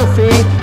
pornography.